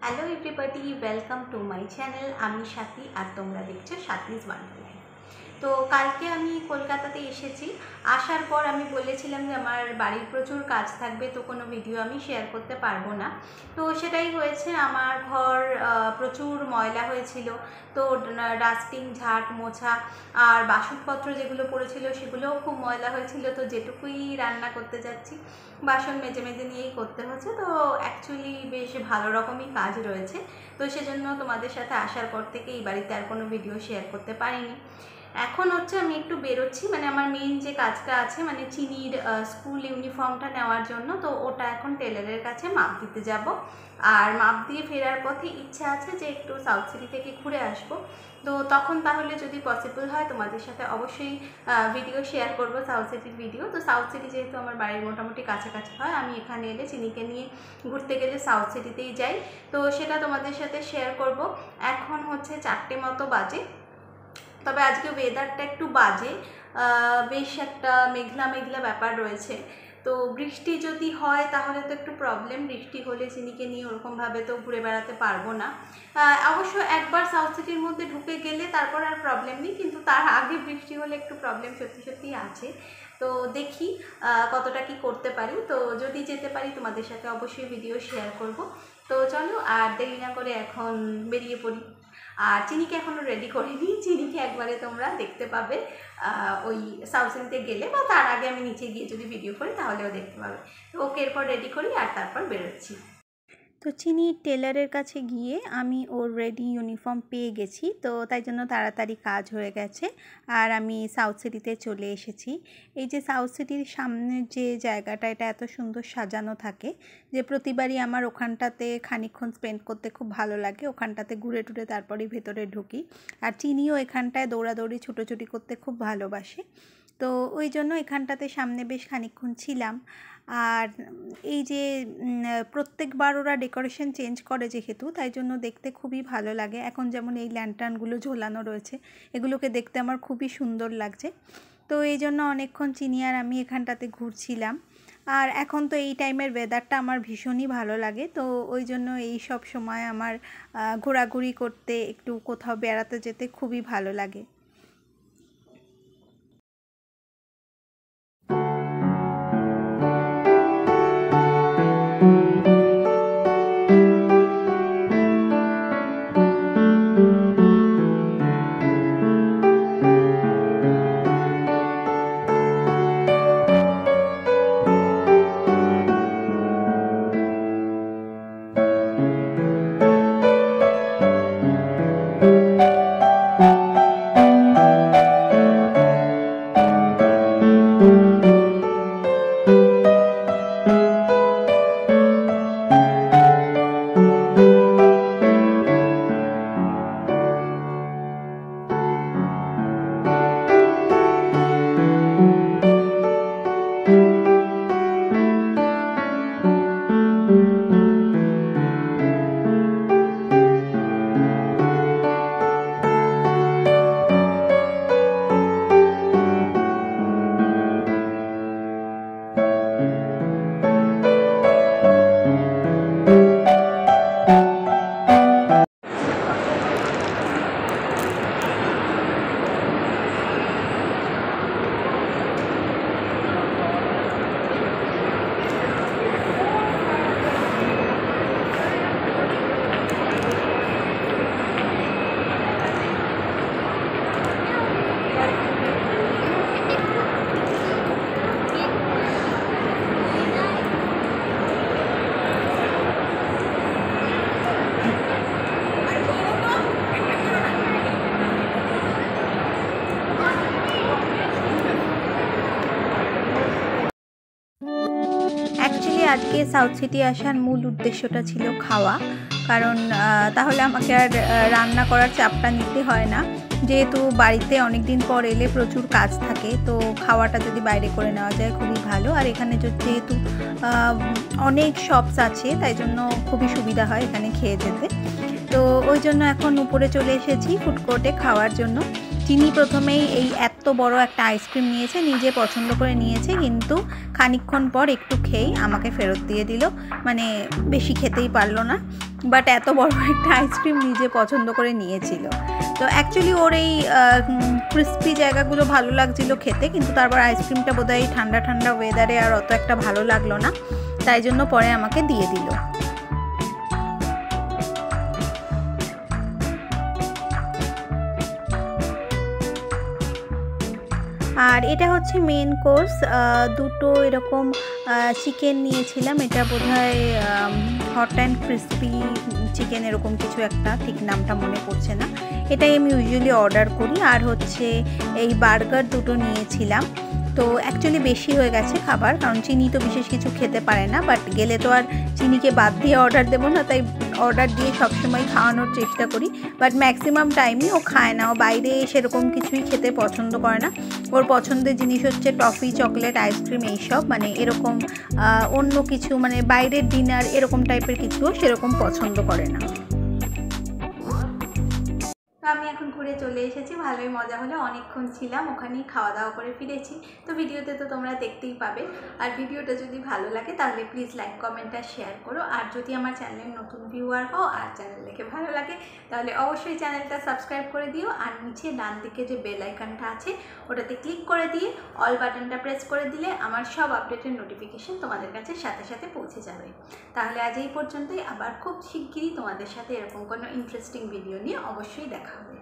Hello everybody welcome to my channel আমি সাথী আর তোমরা দেখছ সাথীজ ওয়ান্ডারল্যান্ড তো কালকে আমি কলকাতাতে এসেছি। আসার পর আমি বলেছিলাম যে আমার বাড়ির প্রচুর কাজ থাকবে, তো কোনো ভিডিও আমি শেয়ার করতে পারব না। তো সেটাই হয়েছে, আমার ঘর প্রচুর ময়লা হয়েছিল। তো ডাস্টিং, ঝাঁট, মোছা আর বাসনপত্র যেগুলো পড়েছিল সেগুলোও খুব ময়লা হয়েছিল। তো যেটুকুই রান্না করতে যাচ্ছি, বাসন মেজে মেজে নিয়েই করতে হচ্ছে। তো অ্যাকচুয়ালি বেশ ভালো রকমই কাজ রয়েছে। তো সেজন্য তোমাদের সাথে আসার পর থেকে এই বাড়িতে আর কোনো ভিডিও শেয়ার করতে পারিনি। এখন হচ্ছে আমি একটু বেরোচ্ছি মানে আমার মেন যে কাজটা আছে মানে চিনির স্কুল ইউনিফর্মটা নেওয়ার জন্য, তো ওটা এখন টেলারের কাছে মাপ দিতে যাব। আর মাপ দিয়ে ফেরার পথে ইচ্ছা আছে যে একটু সাউথ সিটি থেকে ঘুরে আসব। তো তখন তাহলে যদি পসিবল হয় তোমাদের সাথে অবশ্যই ভিডিও শেয়ার করব সাউথ সিটির ভিডিও তো সাউথ সিটি যেহেতু আমার বাড়ির মোটামুটি কাছাকাছি হয়, আমি এখানে এলে চিনিকে নিয়ে ঘুরতে গেলে সাউথ সিটিতেই যাই। তো সেটা তোমাদের সাথে শেয়ার করব। এখন হচ্ছে চারটে মতো বাজে। তবে আজকে ওয়েদারটা একটু বাজে। বেশ একটা মেঘলা মেঘলা ব্যাপার রয়েছে। তো বৃষ্টি যদি হয়, তাহলে তো একটু প্রবলেম বৃষ্টি হলে চিনিকে নিয়ে ওরকমভাবে তো ঘুরে বেড়াতে পারব না। অবশ্য একবার সাউথ সিটির মধ্যে ঢুকে গেলে তারপর আর প্রবলেম নেই, কিন্তু তার আগে বৃষ্টি হলে একটু প্রবলেম সত্যি সত্যিই আছে। তো দেখি কতটা কি করতে পারি। তো যদি যেতে পারি, তোমাদের সাথে অবশ্যই ভিডিও শেয়ার করব। তো চলো, আর দেরি না করে এখন বেরিয়ে পড়ি। আর চিনিকে এখনও রেডি করিনি। চিনিকে একবারে তোমরা দেখতে পাবে ওই সাউথ গেলে বা তার আগে আমি নিচে গিয়ে যদি ভিডিও করি তাহলেও দেখতে পাবে। তো ওকে এরপর রেডি করি আর তারপর বেরোচ্ছি। তো চিনি টেলারের কাছে গিয়ে আমি ওর রেডি ইউনিফর্ম পেয়ে গেছি। তো তাই জন্য তাড়াতাড়ি কাজ হয়ে গেছে আর আমি সাউথ সিটিতে চলে এসেছি। এই যে সাউথ সিটির সামনের যে জায়গাটা, এটা এত সুন্দর সাজানো থাকে যে প্রতিবারই আমার ওখানটাতে খানিকক্ষণ স্পেন্ড করতে খুব ভালো লাগে। ওখানটাতে ঘুরে টুরে তারপরেই ভেতরে ঢুকি। আর চিনিও এখানটায় দৌড়াদৌড়ি, ছুটোছুটি করতে খুব ভালোবাসে। তো ওই জন্য এখানটাতে সামনে বেশ খানিকক্ষণ ছিলাম। আর এই যে প্রত্যেকবার ওরা ডেকোরেশন চেঞ্জ করে যেহেতু, তাই জন্য দেখতে খুবই ভালো লাগে। এখন যেমন এই ল্যান্টার্নগুলো ঝোলানো রয়েছে, এগুলোকে দেখতে আমার খুবই সুন্দর লাগছে। তো এই জন্য অনেকক্ষণ চিনি আর আমি এখানটাতে ঘুরছিলাম। আর এখন তো এই টাইমের ওয়েদারটা আমার ভীষণই ভালো লাগে। তো ওই জন্য এই সব সময় আমার ঘোরাঘুরি করতে, একটু কোথাও বেড়াতে যেতে খুবই ভালো লাগে। আজকে সাউথ সিটি আসার মূল উদ্দেশ্যটা ছিল খাওয়া। কারণ তাহলে আমাকে আর রান্না করার চাপটা নিতে হয় না। যেহেতু বাড়িতে অনেক দিন পর এলে প্রচুর কাজ থাকে, তো খাওয়াটা যদি বাইরে করে নেওয়া যায় খুবই ভালো। আর এখানে যেহেতু অনেক শপস আছে, তাই জন্য খুবই সুবিধা হয় এখানে খেয়ে যেতে। তো ওই জন্য এখন উপরে চলে এসেছি ফুড কোর্টে খাওয়ার জন্য। চিনি প্রথমেই এই এত বড় একটা আইসক্রিম নিয়েছে, নিজে পছন্দ করে নিয়েছে, কিন্তু খানিকক্ষণ পর একটু খেয়েই আমাকে ফেরত দিয়ে দিল। মানে বেশি খেতেই পারল না বাট এত বড় একটা আইসক্রিম নিজে পছন্দ করে নিয়েছিল। তো অ্যাকচুয়ালি ওর এই ক্রিস্পি জায়গাগুলো ভালো লাগছিল খেতে, কিন্তু তারপর আইসক্রিমটা বোধহয় ঠান্ডা ঠান্ডা ওয়েদারে আর অত একটা ভালো লাগল না, তাই জন্য পরে আমাকে দিয়ে দিল। আর এটা হচ্ছে মেন কোর্স দুটো এরকম চিকেন নিয়েছিলাম। এটা বোধ হয় হট অ্যান্ড ক্রিস্পি চিকেন এরকম কিছু একটা, ঠিক নামটা মনে পড়ছে না। এটাই আমি ইউজুয়ালি অর্ডার করি। আর হচ্ছে এই বার্গার দুটো নিয়েছিলাম। তো অ্যাকচুয়ালি বেশি হয়ে গেছে খাবার, কারণ চিনি তো বিশেষ কিছু খেতে পারে না বাট গেলে তো আর চিনিকে বাদ দিয়ে অর্ডার দেবো না, তাই অর্ডার দিয়ে সবসময় খাওয়ানোর চেষ্টা করি বাট ম্যাক্সিমাম টাইমই ও খায় না। ও বাইরে সেরকম কিছুই খেতে পছন্দ করে না। ওর পছন্দের জিনিস হচ্ছে টফি চকলেট আইসক্রিম এইসব। মানে এরকম অন্য কিছু মানে বাইরের ডিনার এরকম টাইপের কিছুও সেরকম পছন্দ করে না। এখন ঘুরে চলে এসেছি, ভালোই মজা হলো, অনেকক্ষণ ছিলাম, ওখানেই খাওয়া দাওয়া করে ফিরেছি। তো ভিডিওতে তো তোমরা দেখতেই পাবে। আর ভিডিওটা যদি ভালো লাগে তাহলে প্লিজ লাইক কমেন্ট আর শেয়ার করো। আর যদি আমার চ্যানেলের নতুন ভিউয়ার হও আর চ্যানেল দেখে ভালো লাগে, তাহলে অবশ্যই চ্যানেলটা সাবস্ক্রাইব করে দিও। আর নিচে ডান দিকে যে বেল আইকনটা আছে, ওটাতে ক্লিক করে দিয়ে অল বাটনটা প্রেস করে দিলে আমার সব আপডেটের নোটিফিকেশন তোমাদের কাছে সাথে সাথে পৌঁছে যাবে। তাহলে আজ এই পর্যন্তই। আবার খুব শিগগিরই তোমাদের সাথে এরকম কোনো ইন্টারেস্টিং ভিডিও নিয়ে অবশ্যই দেখা হবে।